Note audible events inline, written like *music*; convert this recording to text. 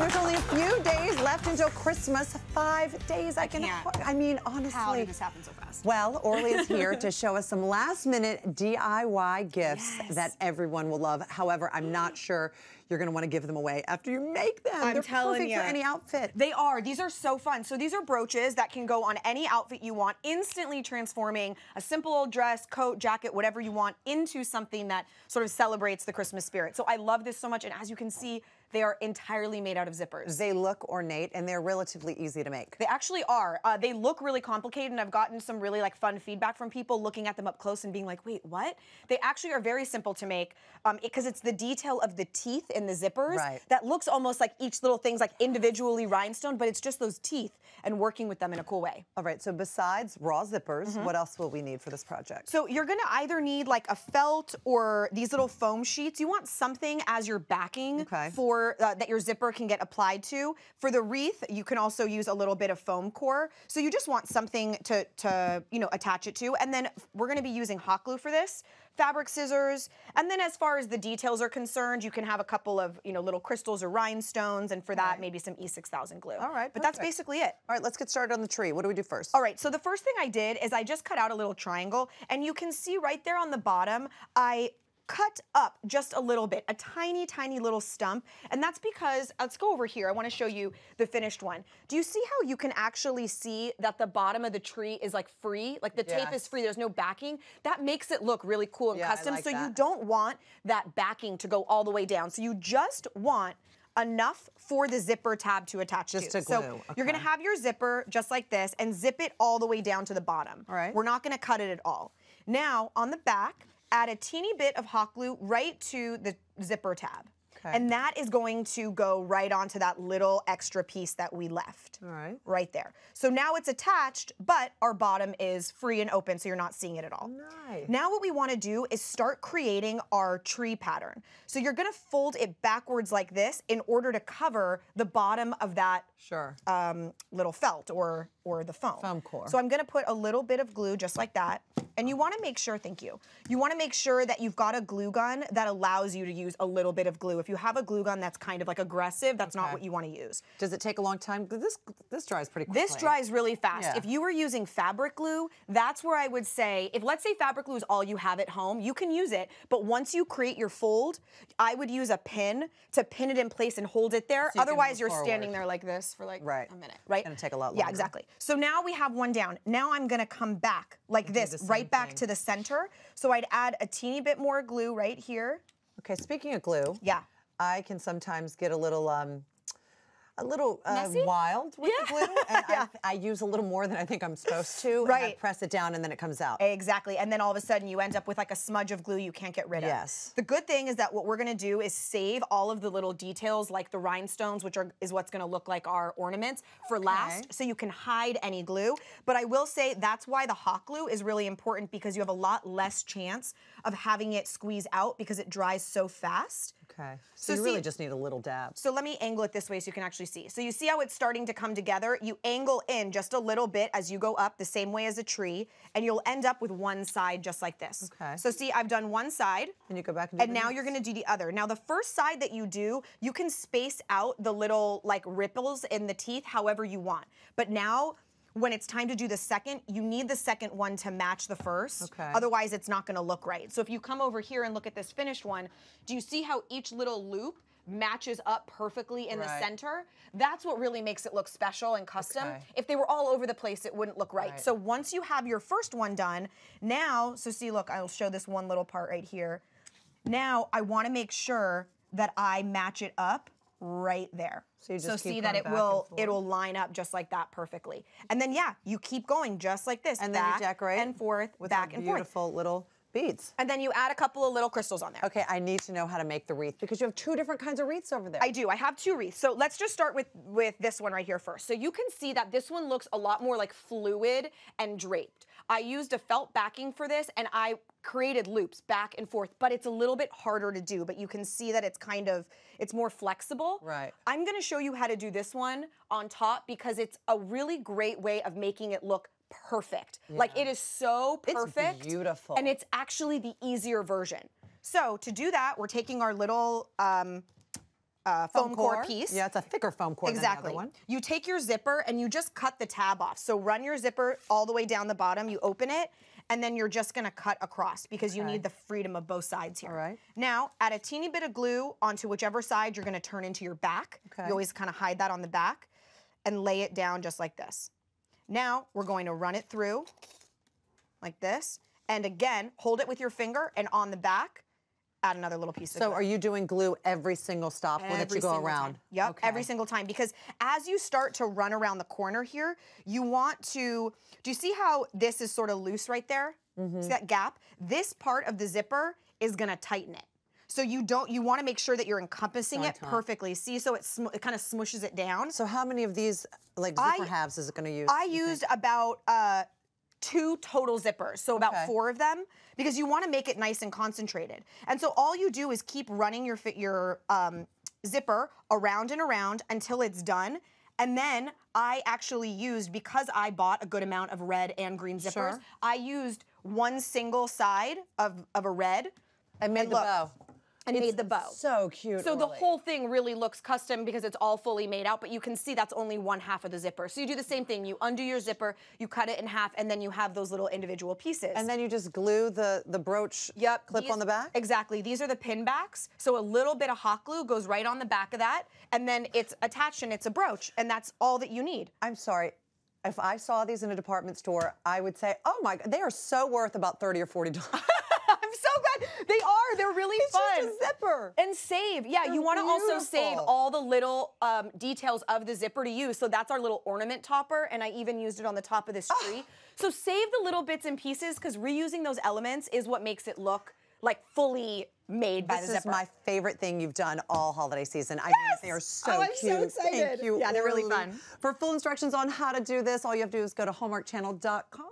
only a few days left until Christmas. Five days. I, can. can't. I mean, honestly. How did this happen so fast? Well, Orly is here *laughs* to show us some last-minute DIY gifts Yes. that everyone will love. However, I'm not sure you're going to want to give them away after you make them. I'm They're telling perfect you. for any outfit. They are. These are so fun. So these are brooches that can go on any outfit you want, instantly transforming a simple old dress, coat, jacket, whatever you want into something that sort of celebrates the Christmas spirit. So I love this so much. And as you can see, they are entirely made out of zippers. They look ornate and they're relatively easy to make. They actually are. Uh, they look really complicated, and I've gotten some really like fun feedback from people looking at them up close and being like, "Wait, what?" They actually are very simple to make because it's the detail of the teeth in the zippers Right. that looks almost like each little thing's like individually rhinestone, but it's just those teeth and working with them in a cool way. All right, so besides raw zippers, Mm-hmm. what else will we need for this project? So you're gonna either need like a felt or these little foam sheets. You want something as your backing Okay. for uh, that your zipper can get applied to. For the wreath, you can also use a little bit of foam core. So you just want something to to you know attach it to. And then we're gonna be using hot glue for this. Fabric scissors, and then as far as the details are concerned, you can have a couple of you know little crystals or rhinestones, and for that Right. maybe some E6000 glue. All right, but that's basically it. All right, let's get started on the tree. What do we do first? All right, so the first thing I did is I just cut out a little triangle, and you can see right there on the bottom, I cut up just a little bit, a tiny, tiny little stump. And that's because, let's go over here. I wanna show you the finished one. Do you see how you can actually see that the bottom of the tree is like free? Like the tape is free, there's no backing. That makes it look really cool and Yeah, custom. like so you don't want that backing to go all the way down. So you just want enough for the zipper tab to attach Just to. to So glue, you're gonna have your zipper just like this and zip it all the way down to the bottom. All right. We're not gonna cut it at all. Now, on the back, add a teeny bit of hot glue right to the zipper tab. Okay. And that is going to go right onto that little extra piece that we left. All right. Right there. So now it's attached, but our bottom is free and open, so you're not seeing it at all. Nice. Now what we want to do is start creating our tree pattern. So you're going to fold it backwards like this in order to cover the bottom of that Sure. um, little felt or or the foam. Foam core. So I'm going to put a little bit of glue just like that. And you want to make sure, thank you. You want to make sure that you've got a glue gun that allows you to use a little bit of glue. If you have a glue gun that's kind of like aggressive, that's not what you want to use. Does it take a long time? This this dries pretty quickly. This dries really fast. Yeah. If you were using fabric glue, that's where I would say, if let's say fabric glue is all you have at home, you can use it. But once you create your fold, I would use a pin to pin it in place and hold it there. So you Otherwise, you're standing there like this for like Right. a minute, right? gonna take a lot longer. Yeah, exactly. So now we have one down. Now I'm gonna come back like this, right back thing. to the center. So I'd add a teeny bit more glue right here. Okay, speaking of glue, Yeah. I can sometimes get a little um a little uh, wild with the glue, *laughs* and Yeah. I, I use a little more than I think I'm supposed to. and I Right. press it down, and then it comes out. Exactly. And then all of a sudden you end up with like a smudge of glue you can't get rid of. Yes. The good thing is that what we're gonna do is save all of the little details like the rhinestones, which are is what's gonna look like our ornaments for last. So you can hide any glue. But I will say that's why the hot glue is really important because you have a lot less chance of having it squeeze out because it dries so fast. Okay. So, So you really just need a little dab. So let me angle it this way so you can actually see. So you see how it's starting to come together? You angle in just a little bit as you go up, the same way as a tree, and you'll end up with one side just like this. Okay. So see, I've done one side. And you go back and do And now next. you're gonna do the other. Now the first side that you do, you can space out the little like ripples in the teeth however you want. But now, when it's time to do the second, you need the second one to match the first. Okay. Otherwise, it's not gonna look right. So if you come over here and look at this finished one, do you see how each little loop matches up perfectly in the center? That's what really makes it look special and custom. Okay. If they were all over the place, it wouldn't look right. Right. So once you have your first one done, now, so see, look, I'll show this one little part right here. Now I want to make sure that I match it up right there. So you just keep see that it will it'll line up just like that perfectly. And then yeah, you keep going just like this. and then you decorate and forth, with back our and forth. beautiful little beads. And then you add a couple of little crystals on there. Okay, I need to know how to make the wreath because you have two different kinds of wreaths over there. I do. I have two wreaths. So let's just start with with this one right here first. So you can see that this one looks a lot more like fluid and draped. I used a felt backing for this and I created loops back and forth, but it's a little bit harder to do, but you can see that it's kind of it's more flexible. Right. I'm going to show you how to do this one on top because it's a really great way of making it look perfect. Like it is so perfect. It's beautiful. And it's actually the easier version. So to do that, we're taking our little um, uh, foam, core. piece. Yeah, it's a thicker foam core Exactly. than the other one. You take your zipper and you just cut the tab off. So run your zipper all the way down the bottom. You open it, and then you're just gonna cut across because you need the freedom of both sides here. All right. Now, add a teeny bit of glue onto whichever side you're gonna turn into your back. Okay. You always kind of hide that on the back and lay it down just like this. Now, we're going to run it through like this. And again, hold it with your finger and on the back, add another little piece of So glue. are you doing glue every single stop that Every you go around? Time. Yep, Okay. every single time. Because as you start to run around the corner here, you want to. Do you see how this is sort of loose right there? Mm-hmm. See that gap? This part of the zipper is gonna tighten it. So you don't. You want to make sure that you're encompassing it perfectly. See, so it sm- it kind of smushes it down. So how many of these like I- zipper halves is it going to use? I you think? used about uh, two total zippers, so about Okay. four of them, because you want to make it nice and concentrated. And so all you do is keep running your your um, zipper around and around until it's done. And then I actually used because I bought a good amount of red and green zippers. Sure. I used one single side of, of a red I made and the look, bow. And made the bow. So cute. So the whole thing really looks custom because it's all fully made out, but you can see that's only one half of the zipper. So you do the same thing. You undo your zipper, you cut it in half, and then you have those little individual pieces. And then you just glue the the brooch Yep. clip these- on the back. Exactly. These are the pin backs. So a little bit of hot glue goes right on the back of that, and then it's attached and it's a brooch, and that's all that you need. I'm sorry. If I saw these in a department store, I would say, "Oh my god, they are so worth about 30 or 40 dollars." *laughs* I'm so glad they are. They're really It's fun. just a zipper. And save. Yeah, you They're want to also save all the little um, details of the zipper to use. So that's our little ornament topper, and I even used it on the top of this tree. So save the little bits and pieces because reusing those elements is what makes it look like fully made by This the is zipper. my favorite thing you've done all holiday season. I mean, they are Yes! so Oh, I'm so cute. excited. Thank you. Yeah, they're really fun. For full instructions on how to do this, all you have to do is go to hallmarkchannel.com.